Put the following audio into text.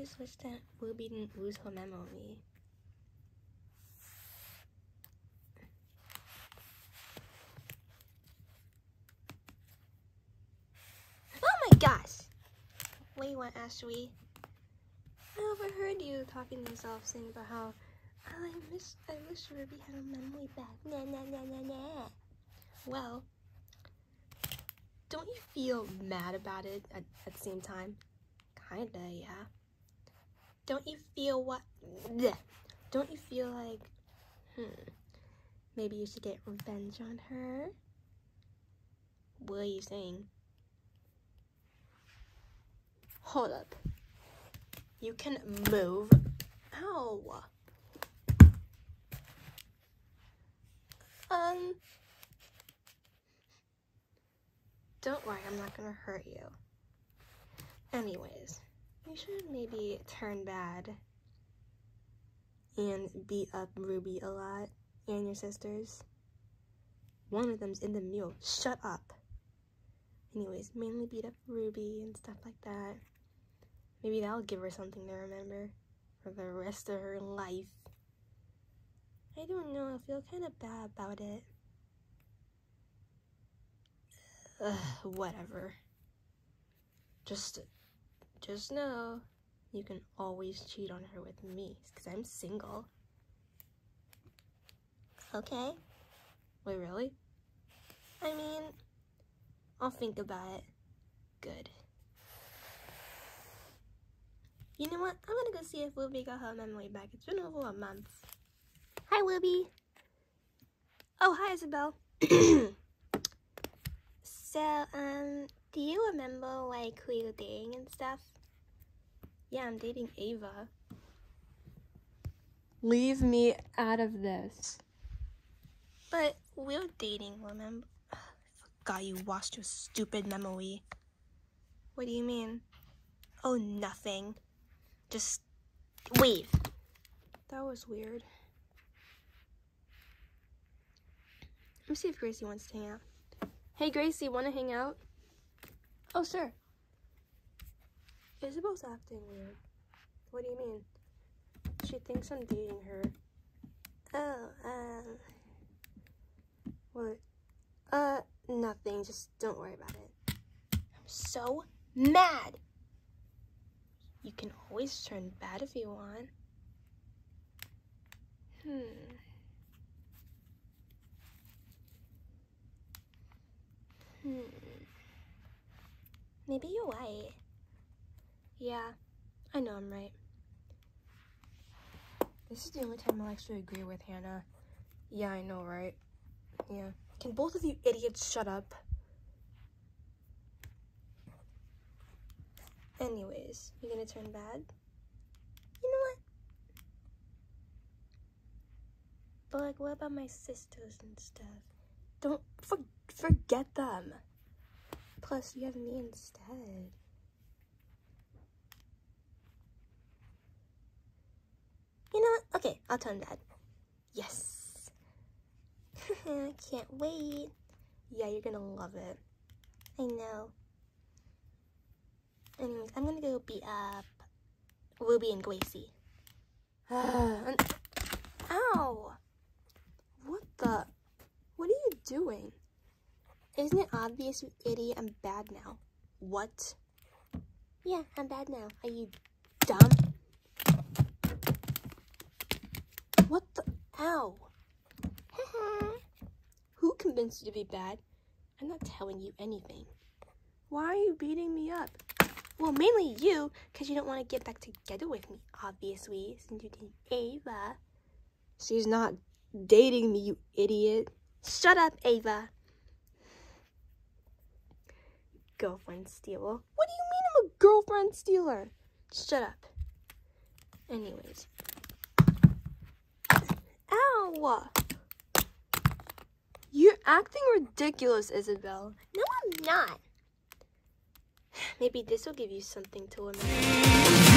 just wish that Ruby didn't lose her memory. Oh my gosh! Wait, what, Ashley? I overheard you talking to yourself saying about how oh, I miss I wish Ruby had her memory back. Nah nah nah nah nah. Well, don't you feel mad about it at, at the same time? Kinda, yeah. Don't you feel what? Don't you feel like, hmm, maybe you should get revenge on her? What are you saying? Hold up. You can move. Ow. Um. Don't worry, I'm not gonna hurt you. Anyways, you should maybe turn bad and beat up Ruby a lot and your sisters. One of them's in the mule. Shut up. Anyways, mainly beat up Ruby and stuff like that. Maybe that'll give her something to remember for the rest of her life. I don't know, I feel kind of bad about it. Ugh, whatever. Just, just know you can always cheat on her with me because I'm single. Okay? Wait, really? I mean, I'll think about it. Good. You know what? I'm gonna go see if Ruby got her memory back. It's been over a month. Hi, Ruby. Oh, hi, Isabel. so, do you remember, like, who you're dating and stuff? Yeah, I'm dating Ava. Leave me out of this. But we're dating, remember? I forgot you lost your stupid memory. What do you mean? Oh, nothing. Just wait. That was weird. Let me see if Gracie wants to hang out. Hey, Gracie, want to hang out? Oh, sure. Isabel's acting weird. What do you mean? She thinks I'm dating her. Oh, um. What? Uh, nothing. Just don't worry about it. I'm so mad. You can always turn bad if you want. Hmm. Hmm. Maybe you're right. Yeah, I know I'm right. This is the only time I'll actually agree with Hannah. Yeah, I know, right? Yeah. Can both of you idiots shut up? Anyways, you gonna turn bad? You know what? But like, what about my sisters and stuff? Don't for forget them. Plus, you have me instead. You know what? Okay, I'll turn bad. Yes. Can't wait. Yeah, you're gonna love it. I know. Anyways, I'm gonna go beat up uh, Ruby and Gracie. and, ow! What the? What are you doing? Isn't it obvious, you idiot? I'm bad now. What? Yeah, I'm bad now. Are you dumb? What the? Ow! Who convinced you to be bad? I'm not telling you anything. Why are you beating me up? Well, mainly you, because you don't want to get back together with me, obviously, since you did Ava. She's not dating me, you idiot. Shut up, Ava. Girlfriend stealer. What do you mean I'm a girlfriend stealer? Shut up. Anyways. Ow! You're acting ridiculous, Isabel. No, I'm not. Maybe this will give you something to remember.